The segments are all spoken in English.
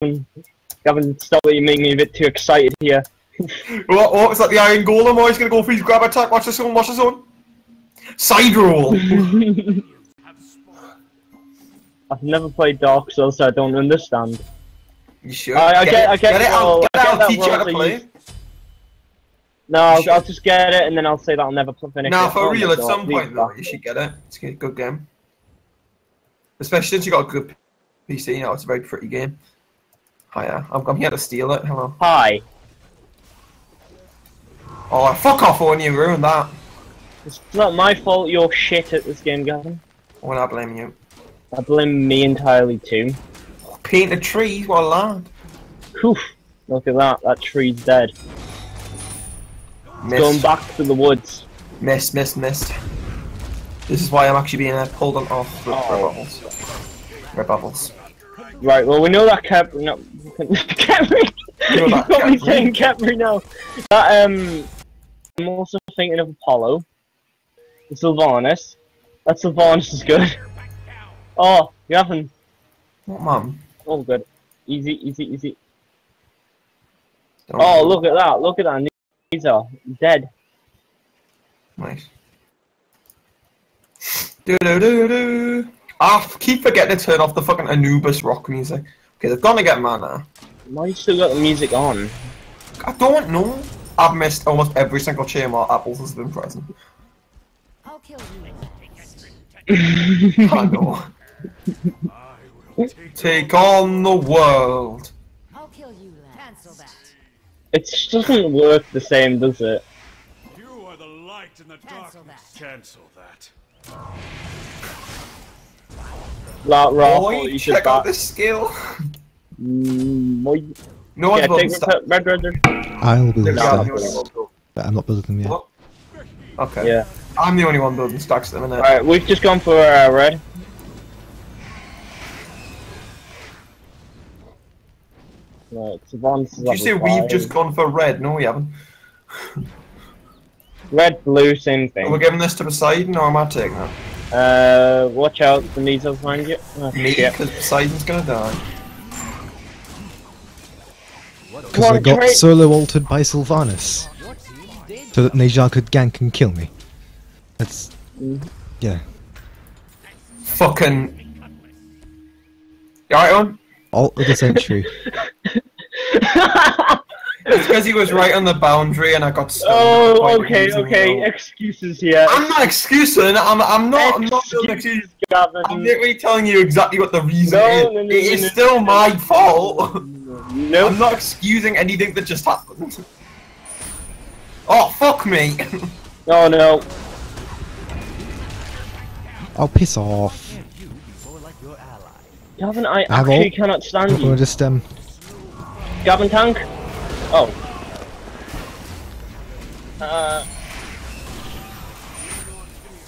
Gavin, stop it, you're making me a bit too excited here. What, what was that? The Iron Golem? Oh, he's gonna go for his grab attack. Watch this one. Watch this one. Side roll. I've never played Dark Souls, so I don't understand. You sure? I- I get- I get Get it the out. roll, Get I it get out. that Teach you how to play. you- No, I'll. I'll just get it, and then I'll say that I'll never finish Nah, it. for Oh real. At some point, though, you should get it. It's a good game. Especially since you got a good PC. You know, it's a very pretty game. Hiya. I'm, I'm here to steal it. Hello. Hi. Oh, fuck off, Owen. You ruined that. It's not my fault you're shit at this game, Gavin. When I blame you. I blame me entirely too. Painted trees, what a lad. Whew. Look at that, that tree's dead. Going back to the woods. Missed, missed, missed. This is why I'm actually being uh, pulled on off Oh. red bubbles. Red bubbles. Right, well we know that Cap no Capri You know You got me saying Capri now. That um I'm also thinking of Apollo. Sylvanus. That Sylvanus is good. Oh, Gavin. What, mum? Oh good. Easy, easy, easy. Don't- Oh look at that, look at that. These are dead. Nice. Do do do do. Ah, I keep forgetting to turn off the fucking Anubis rock music. Okay, they've gone to get mana. Why you still got the music on? I don't know. I've missed almost every single chain while Apples has been present. I'll kill you. I know. Take on the world. I'll kill you. Cancel that. It just doesn't work the same, does it? You are the light in the Cancel darkness. that. Cancel that. Like Raw, Boy, you should check out this skill. Mm, boy. No one's Yeah, building take stuff. red, red, red, red. I'll build They're No. the stacks, only but I'm not building them yet. What? Okay. Yeah. I'm the only one building stacks at the minute. Alright, we've just gone for uh, red. Right, Savant's Did you say we've just gone for red? No, we haven't. Red, blue, same Are we thing. giving this to Poseidon or am I taking it? Uh, watch out, the measles behind you. Oh, Me, shit. because Poseidon's gonna die. Because I got solo altered by Sylvanus. So that Ne Zha could gank and kill me. That's... Yeah. Fucking. You alright, on? Alt of the century. It's because he was right on the boundary and I got stuck. oh, okay, okay. Excuses here. I'm not excusing. I'm. I'm not. I'm not building Excuses, excuses. I'm literally telling you exactly what the reason No, is. no, no, it no, is no, still no. my fault. No. I'm not excusing anything that just happened. Oh fuck me! Oh no. I'll piss off. Gavin, I Have actually all- cannot stand I'm you. just, um... Gavin tank? Oh. Uh,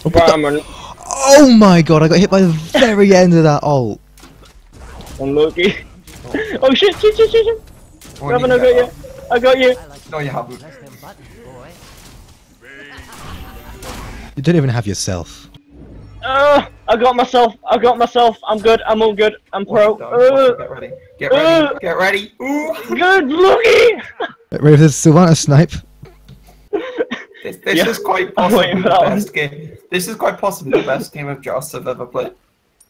Oh, but right, that- I'm run- oh my god, I got hit by the very end of that ult. unlucky. oh shit, shit, shit, shit, shit. Oh, Gavin, I got you. I got you. No, you haven't. You don't even have yourself. Uh, I got myself. I got myself. I'm good. I'm all good. I'm pro. Get Uh, ready. Get ready. uh. Get ready. Ooh. good looky. Get ready for the Sylvanus snipe. This, this Yeah. is quite possibly the for one. best game. This is quite possibly the best game of Joust I've ever played.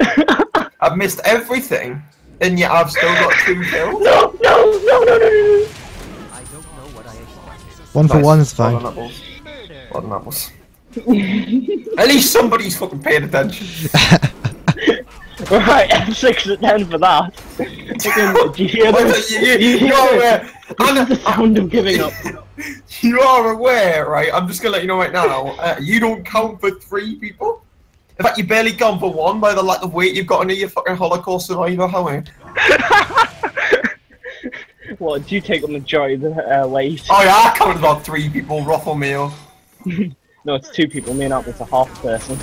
I've missed everything, and yet I've still got two kills. no, no, no, no, no, no. One for one is Well fine. done, Apples. Well done, Apples. At least somebody's fucking paying attention. Right, M6 at 10 for that. Do you hear this? you, you, you are aware. This is the sound of giving up. You are aware, right? I'm just gonna let you know right now. Uh, you don't count for three people. In fact, you barely count for one by the lack of weight you've got under your fucking Holocaust survivor helmet. What, do you take on the majority of the uh, weight? Oh yeah, I counted about three people. Ruffle meal. No, it's two people. Me and Apple's a half person.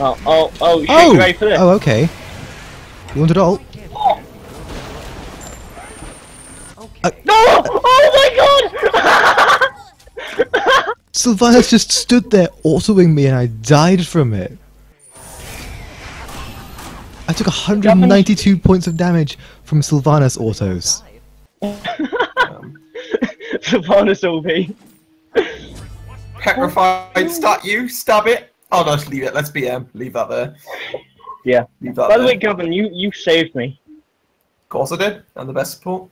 Oh, oh, oh, shit, Oh! ready for this? Oh, okay. You wanted ult? No! Oh my god! Sylvanus just stood there autoing me and I died from it. I took 192 points of damage from Sylvanus autos. Um, Sylvanus OP. petrified statue, stab it. Oh no, just leave it. Let's BM. Um, leave that there. Yeah. Leave that By the there. way, Gavin, you, you saved me. Of course I did. I'm the best support.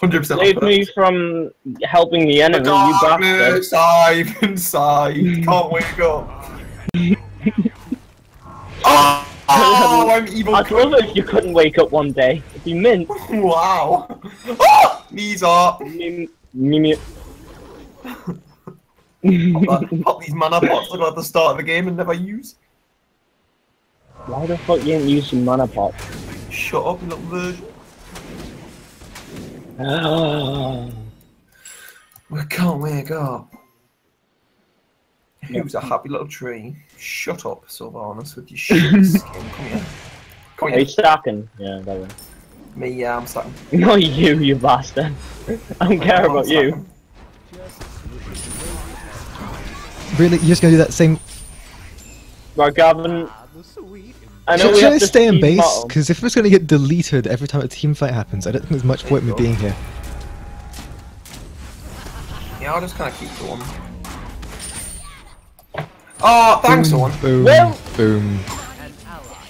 100% Saved me from helping the The enemy, you bastard. darkness, I've inside. Can't wake up. oh, oh, I'm evil. I'd love it if you couldn't wake up one day. It'd be mint. Wow. Oh, knees up. Mim- mim- Pop these mana pots I got at the start of the game and never use. Why the fuck you didn't use your mana pots? Shut up, you little virgin. Ah. we can't wake up. Who's a happy little tree? Shut up, Sylvanus, with your shit skin. Come here. Come Are you here. stacking? Yeah, that way. Me, yeah, I'm starting. Not you, you bastard. I don't care about you. Really? You're just gonna do that same. Right, Gavin. I know Should, we should have I to stay in base? Because if it's gonna get deleted every time a team fight happens, I don't think there's much point in me being here. Yeah, I'll just kind of keep going. Oh, thanks, boom, Owen. Boom. Well- Boom.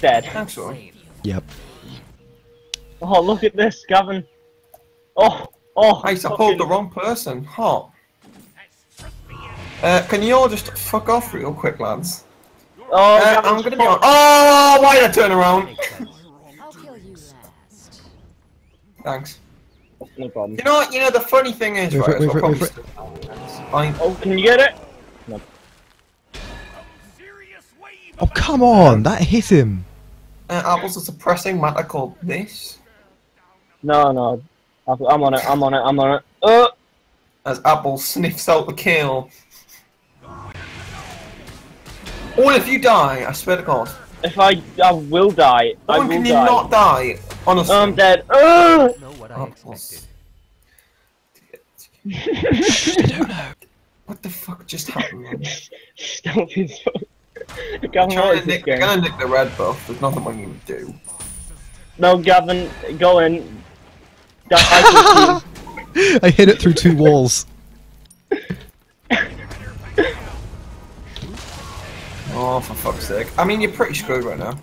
Dead. Thanks, Owen. Yep. Oh, look at this, Gavin. Oh, oh. Nice, I fucking- pulled the wrong person. Hot. Uh, can you all just fuck off real quick, lads? Oh, Uh, I'm gonna be on. Oh, why did I turn around? I'll kill you last. Thanks. No problem. You know what? You know the funny thing is, Wait right? it, is wait for it, wait still- Oh, can you get it? Serious wave Oh come on! That hit him. Uh, apples a suppressing matter called this, No, no. I'm on it, I'm on it, I'm on it. Uh, as Apple sniffs out the kill. Oh, and if you die, I swear to God. if I, I will die. I will can you die. not die? Honestly. I'm dead. Uh! know what I Apples. expected. What the fuck just happened? man? Stop it. I'm Gavin, what trying this nick, I'm game? gonna nick the red buff. There's nothing we can do. No, Gavin, go in. Die for the I hit it through two walls. Oh, for fuck's sake. I mean, you're pretty screwed right now.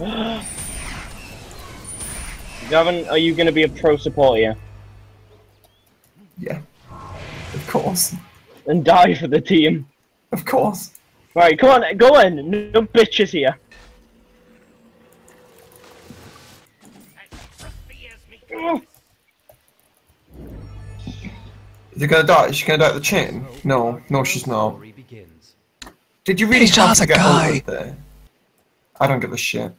Gavin, are you going to be a pro support here? Yeah. Of course. And die for the team? Of course. Right, come on, go in. No bitches here. Is she gonna die? Is she gonna die at the chin? No, no, she's not. Story begins. Did you really He's have just to a get guy. there? I don't give a shit.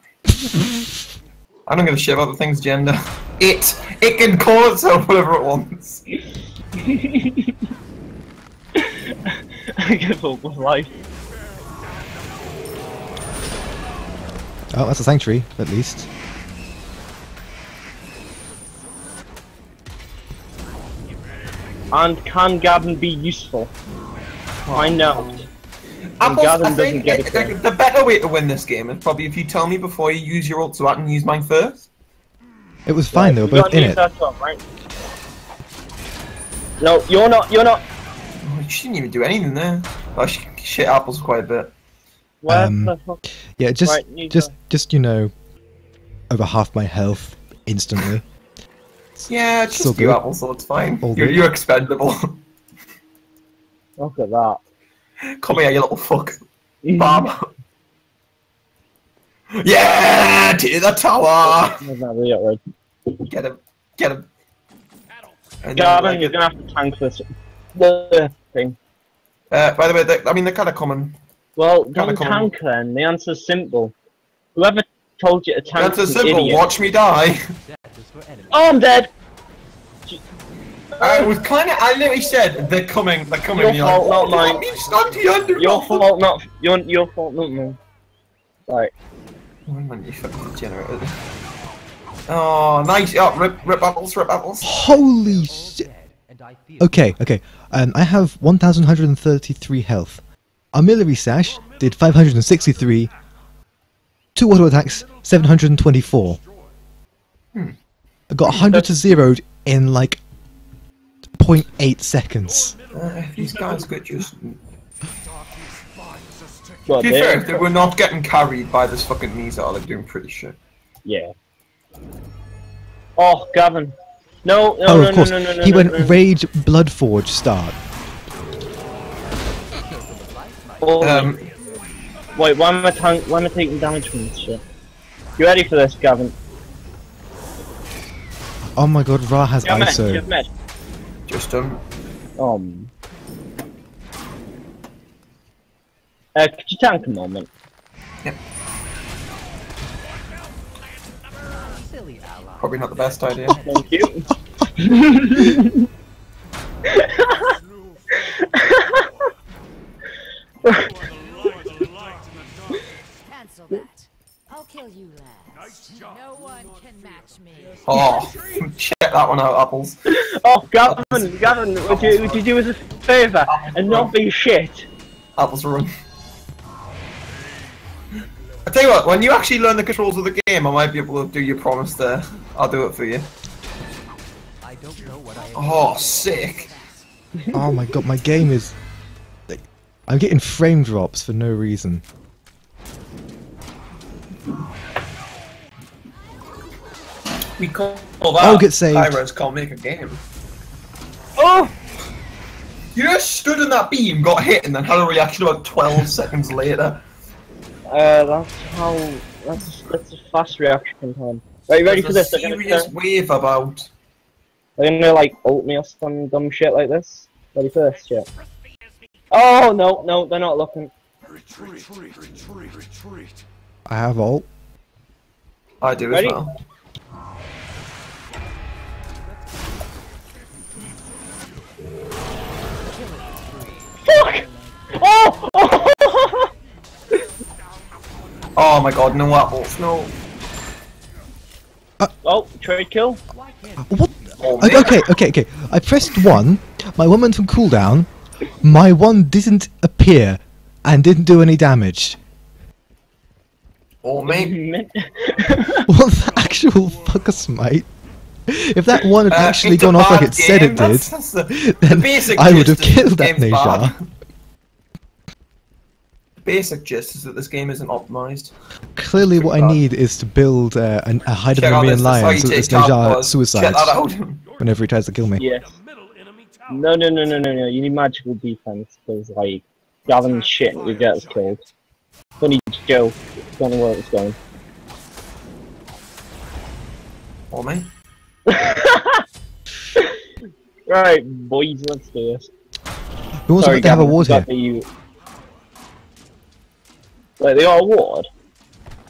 I don't give a shit about the thing's gender. It! It can call itself whatever it wants. I give up with life. Oh, that's a sanctuary, at least. And can Gavin be useful? Find out. Apples, I think get it- it the better way to win this game is probably if you tell me before you use your ult so I can use mine first. It was fine, they were You both in it. that top, right? No, you're not. You're not. Oh, you shouldn't even do anything there. I should shit apples quite a bit. Um. Yeah, just, Right, just, go. just you know, over half my health instantly. Yeah, just Still a few good. apples, so it's fine. All You're, good. you're expendable. Look at that. Come here, you little fuck. Bam. yeah, to the tower. That's not really outrageous. Get him, get him. And then, like, you're gonna have to tank this. The thing. Uh, by the way, they, I mean they're kind of common. Well, Kinda don't common. tank then. The answer's simple. Whoever told you to tank That's a is an simple. idiot. Watch me die. That is for enemies. Oh, I'm dead. I was kind of. I literally said they're coming. They're coming. Your You're like, fault, not "Oh, mine." let me stand here, Your fault, not your your fault, not mine. Right. Oh, man, you fucking degenerate. Oh, nice. Oh, rip, rip apples, rip apples. Holy shit! Dead, and I feel Okay, okay. Um, I have 1,133 health. Armillary Sash did 563. two auto attacks, 724. Hmm. I got 100 to 0 in like 0.8 seconds. Uh, these guys got just. Well, To be fair, if they were not getting carried by this fucking Ne Zha, they're doing pretty shit. Yeah. Oh, Gavin. No, no, oh, no, of course. no, no, no, no, he no, went no. Rage Bloodforge start. Oh, Um, wait, why am I tank? Why am I taking damage from this shit? You ready for this, Gavin? Oh my god, Ra has You have you ISO. have med. Just um, Um. Uh, could you tank a moment? Yep. probably not the best idea. Thank you. You are the light, the light in the dark. Cancel that. I'll kill you last. Nice. No one can match me. Oh, check that one out, Apples. Oh, Gavin, Gavin, would you, would you do us a favour and not be shit? Apples run. I tell you what, when you actually learn the controls of the game, I might be able to do your promise there. I'll do it for you. I don't know what I. Oh, sick. Oh my god, my game is. I'm getting frame drops for no reason. We call that. I'll get saved. Pyros can't make a game. Oh! You just stood in that beam, got hit, and then had a reaction about 12 seconds later. Uh, that's how. That's that's a fast reaction time. Right, you ready for There's this? a They're gonna, wave about. they're gonna like ult me or some dumb shit like this. Ready for this shit? Oh no, no, they're not looking. Retreat, retreat, retreat, retreat. I have ult. I do Ready? as well. Fuck! Oh! oh! Oh my god, no apples, no. Uh, oh, trade kill. What? Oh, Okay, okay, okay, okay. I pressed one, my one went on cooldown, my one didn't appear, and didn't do any damage. Oh, mate. What the actual fuckers, mate? If that one had Uh, actually it's a gone off like bad it said game, it did, that's- that's the, the then basic I would have killed that game's Ne Zha. The basic gist is that this game isn't optimized. Clearly, what I need is to build uh, an, a hide of Check the out Nemean this, that's how lion you so that this tab Ne Zha suicides Check that out. whenever he tries to kill me. Yes. Middle enemy tower. No, no, no, no, no, no. You need magical defense because like Gavin's shit, you get us killed. Funny Joe. Don't know where it's going. Oh, mate. Right, boys, let's do this. Who wants Sorry, to have a Gavin, ward here? forgot You... Wait, they got a ward?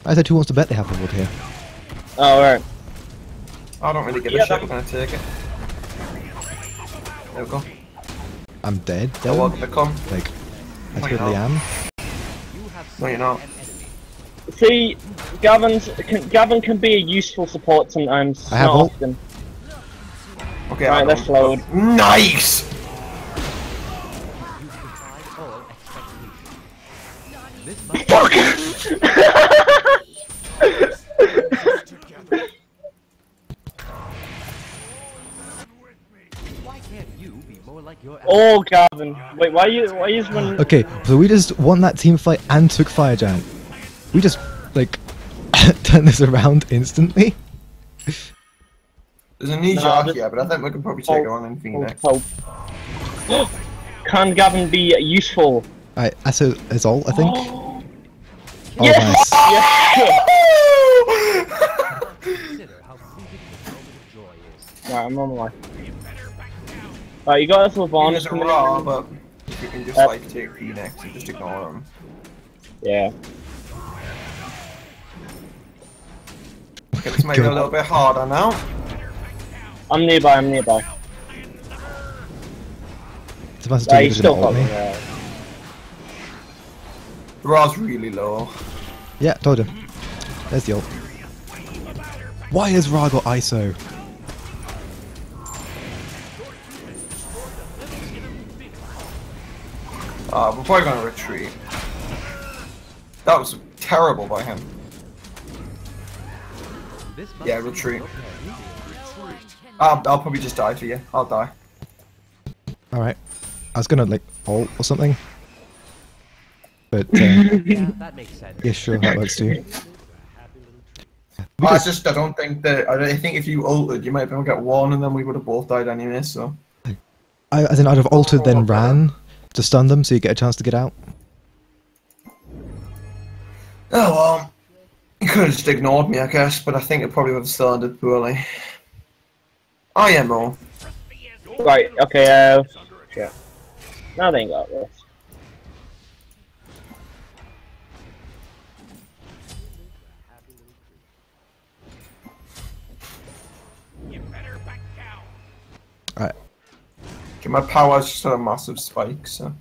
I said, who wants to bet they have a ward here? Oh, right. I don't really give Yeah, a shit. that- We're gonna take it. There we go. I'm dead. You're Then? welcome to come. Like, I Why totally am. No, you're not. See, Gavin's, can, Gavin can be a useful support sometimes. I have not ult. often. Okay, Right, I let's load. Nice! You defied all expectations. Why can't you be more Oh, Gavin. Wait, why you, why is when... Okay, so we just won that team fight and took Fire Giant. We just, like, turned this around instantly. There's a knee No, shark but- here, but I think we can probably take Oh. it on in Phoenix. Oh, oh. Can Gavin be useful? Alright, Asso is all, I think. Oh, Oh, yes! nice. Yes! consider how fleeting the moment of joy is. Right, I'm on my way. Right, you got us Sylvanus There's a coming raw, in. but you can just Uh, like take Phoenix and just ignore him. Yeah. Okay, this might be a little bit harder now. I'm nearby, I'm nearby. Sebastian Yeah, he's doesn't still ult me. me. Yeah. Ra's really low. Yeah, told him. There's the ult. Why has Ra got ISO? Uh, we're probably gonna retreat. That was terrible by him. Yeah, retreat. Okay. I'll, I'll probably just die for you. I'll die. Alright. I was gonna, like, ult or something. But, uh, Yeah, that makes sense. yeah, sure, that works too. I just I don't think that I, don't- think if you ulted, you might be able to get one, and then we would have both died anyway. So I, as in, I'd have altered then ran to stun them so you get a chance to get out. oh well, you could have just ignored me, I guess. But I think it probably would have started poorly. IMO. Right, okay, uh, yeah. Now they ain't got this. Alright. Okay, my power's just had a massive spike. So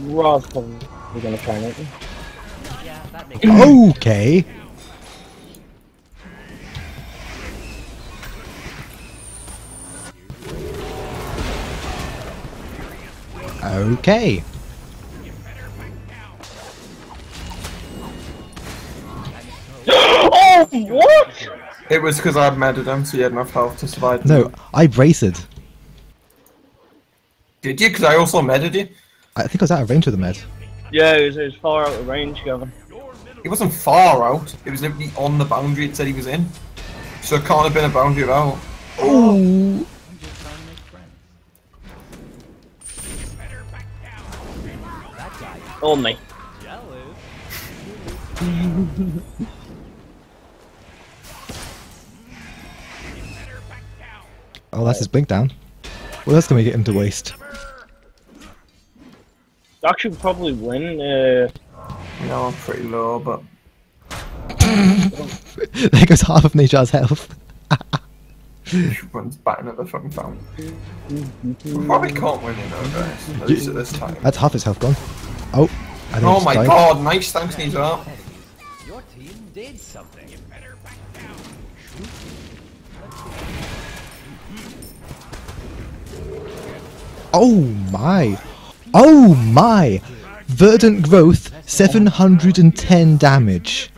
Ra's probably gonna try and hit me. Yeah, that makes sense. Okay. Okay. Oh, what? it was because I had medded him, so he had enough health to survive. No, I braced. Did you? Because I also medded you. I think I was out of range of the med. Yeah, it was, it was far out of range, Gavin. It wasn't far out. It was literally on the boundary it said he was in. So it can't have been a boundary at all. Ooh. Only. Jealous. Oh, that's his blink down. What else can we get him to waste? Doc should probably win. Uh, No, I'm pretty low, but there goes half of Ne Zha's health. he runs back into the fucking fountain. We probably can't win it though, guys. At least at this time. That's half his health gone. Oh, I think Oh my died. god, nice, thanks Ne Zha. Your team did something. Oh my! Oh my! Verdant growth, 710 damage.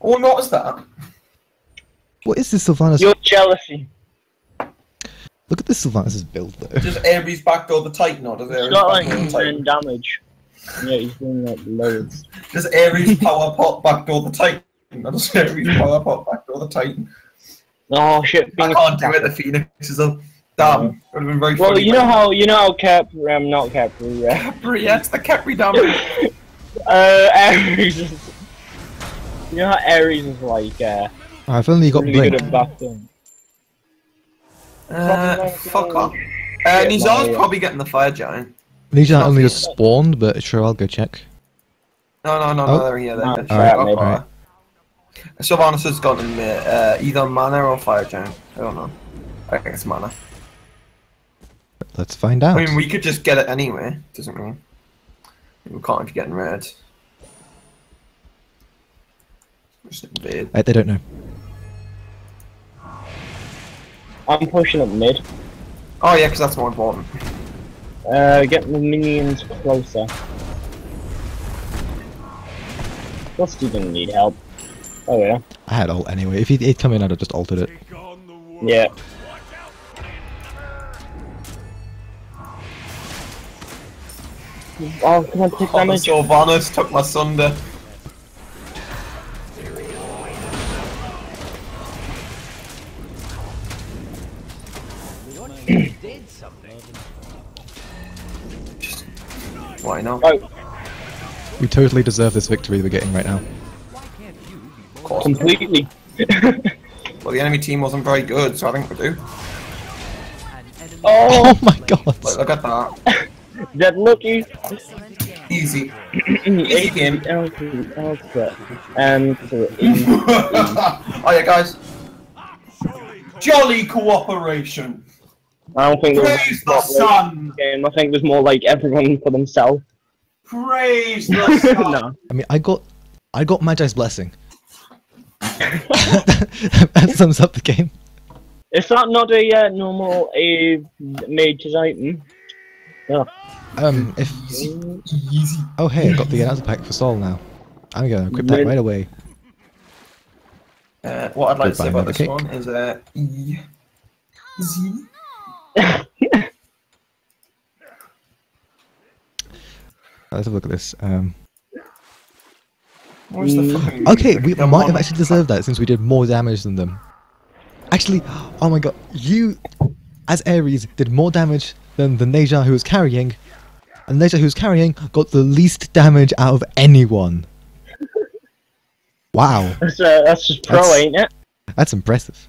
Oh, what was that? What is this Sylvanus? your jealousy. Look at this Sylvanus' build though. Does Ares backdoor the Titan or does He's Ares got like backdoor the Titan? damage. Yeah, he's doing like loads. Does Ares power pot backdoor the Titan? Or does Ares power pot backdoor the Titan? Oh shit! I Phoenix can't do it, the Phoenix is a... Damn, would have been very Well, funny. you know how you know how Cap, um, not Capri, uh, Capri, yes, the Capri damage. uh, Ares. Is, you know how Ares is like uh, if only got really blink. good at backdoor. Uh, fuck off. Uh, Ne Zha's Mario. probably getting the Fire Giant. Ne Zha only just spawned, but sure, I'll go check. No, no, no, Oh. no, they're here. They're, they're alright, straight mate. Sylvanus has got him uh, either mana or Fire Giant. I don't know. I think it's mana. Let's find out. I mean, we could just get it anyway. Doesn't mean we can't if you're getting red. Just invade. Uh, they don't know. I'm pushing up mid. Oh yeah, because that's more important. Uh, get the minions closer. Plus, you didn't need help. Oh yeah. I had ult anyway. If he'd, he'd come in, I'd have just altered it. Take on the world. Yeah. Oh, come on, take Oh, the damage. Sylvanas took my sunder. Why not? Oh, We totally deserve this victory we're getting right now. Why can't you Of course. completely. Well, the enemy team wasn't very good, so I think we do. oh, Oh my god! Like, look at that. that lucky. Excellent game. Easy. Easy game. Um, so, easy. oh yeah, guys. Jolly cooperation. I don't think there's Praise the sun. game. I think there's more like everyone for themselves. Praise the sun. no. I mean, I got, I got Magi's blessing. that sums up the game. Is that not a uh, normal a mage's item? Yeah. Um, if Easy. oh hey, I got the announcer pack for Sol now. I'm gonna equip that right away. Uh, what I'd like to say about this Mother one is uh, E Z. Let's have a look at this. Um, the Mm. okay, we Come might on. have actually deserved that since we did more damage than them. Actually, oh my god, you, as Ares, did more damage than the Ne Zha who was carrying, and Ne Zha who was carrying got the least damage out of anyone. Wow, That's, uh, that's just pro, That's- ain't it? that's impressive.